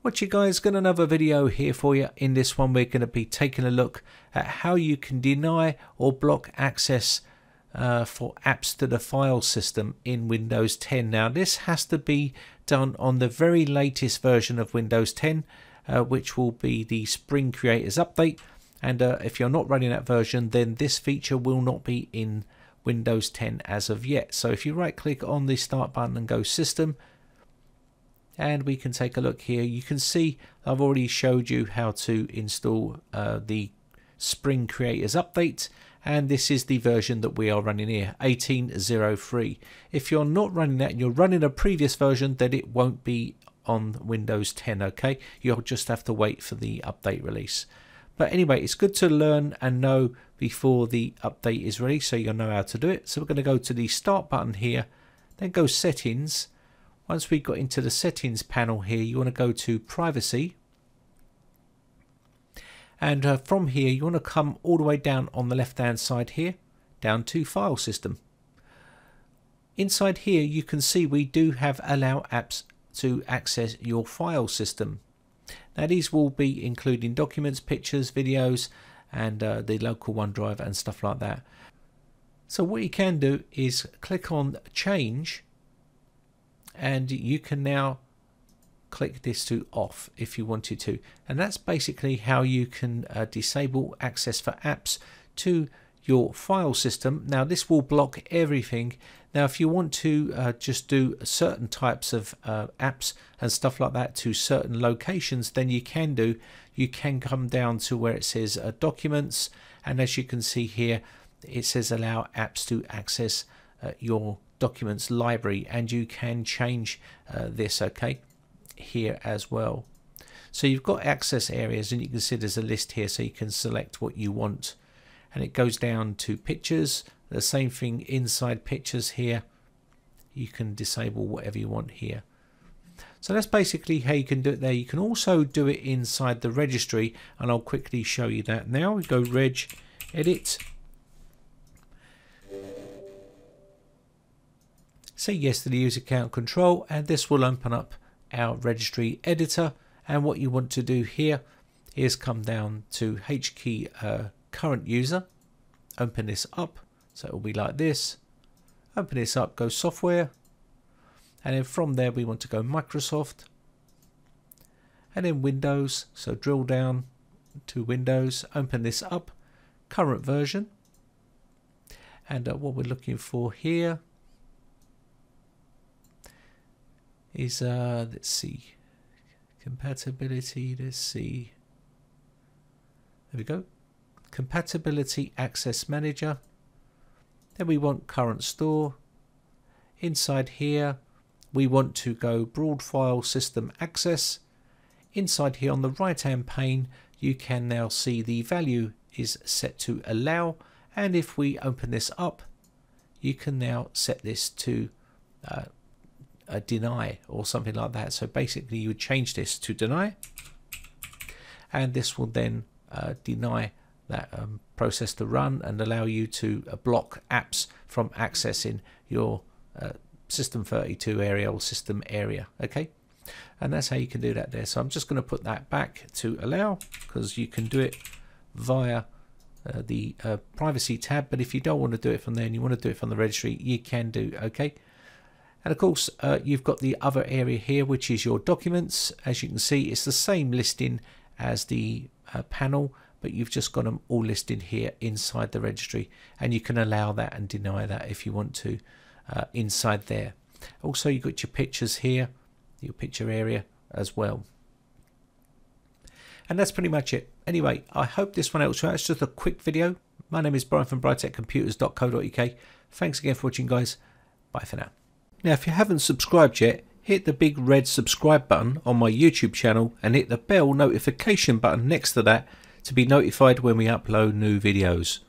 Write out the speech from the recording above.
What you guys got another video here for you. In this one we're going to be taking a look at how you can deny or block access uh, for apps to the file system in Windows 10. Now this has to be done on the very latest version of Windows 10 uh, which will be the Spring Creators update and uh, if you're not running that version then this feature will not be in Windows 10 as of yet. So if you right click on the start button and go system and we can take a look here. You can see I've already showed you how to install uh, the Spring Creators update. And this is the version that we are running here 18.03 if you're not running that and you're running a previous version then it won't be on Windows 10 okay? You'll just have to wait for the update release. But anyway it's good to learn and know before the update is ready so you'll know how to do it. So we're going to go to the start button here then go settings once we got into the settings panel here, you want to go to privacy. And uh, from here, you want to come all the way down on the left hand side here, down to file system. Inside here, you can see we do have allow apps to access your file system. Now these will be including documents, pictures, videos, and uh, the local OneDrive and stuff like that. So what you can do is click on change and you can now click this to off if you wanted to. And that's basically how you can uh, disable access for apps to your file system. Now this will block everything. Now if you want to uh, just do certain types of uh, apps and stuff like that to certain locations then you can do. You can come down to where it says uh, documents. And as you can see here it says allow apps to access uh, your documents library and you can change uh, this okay here as well. So you've got access areas and you can see there's a list here so you can select what you want. And it goes down to pictures. The same thing inside pictures here. You can disable whatever you want here. So that's basically how you can do it there. You can also do it inside the registry and I'll quickly show you that. Now we go reg edit say yes to the user account control and this will open up our registry editor. And what you want to do here is come down to H key uh, current user open this up. So it will be like this. Open this up go software. And then from there we want to go Microsoft. And then Windows. So drill down to Windows open this up current version. And uh, what we're looking for here is uh let's see. Compatibility let's see. There we go. Compatibility access manager. Then we want current store. Inside here we want to go broad file system access. Inside here on the right hand pane you can now see the value is set to allow. And if we open this up you can now set this to uh, a deny or something like that. So basically you would change this to deny and this will then uh, deny that um, process to run and allow you to uh, block apps from accessing your uh, system 32 area or system area okay? And that's how you can do that there. So I'm just going to put that back to allow because you can do it via uh, the uh, privacy tab. But if you don't want to do it from there and you want to do it from the registry you can do okay and of course, uh, you've got the other area here, which is your documents. As you can see, it's the same listing as the uh, panel, but you've just got them all listed here inside the registry. And you can allow that and deny that if you want to uh, inside there. Also, you've got your pictures here, your picture area as well. And that's pretty much it. Anyway, I hope this one helps you out. It's just a quick video. My name is Brian from briteccomputers.co.uk. Thanks again for watching, guys. Bye for now. Now if you haven't subscribed yet, hit the big red subscribe button on my YouTube channel and hit the bell notification button next to that to be notified when we upload new videos.